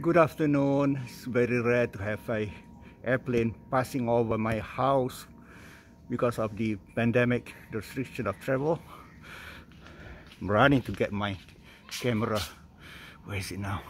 Good afternoon. It's very rare to have a airplane passing over my house because of the pandemic, the restriction of travel. I'm running to get my camera. Where is it now?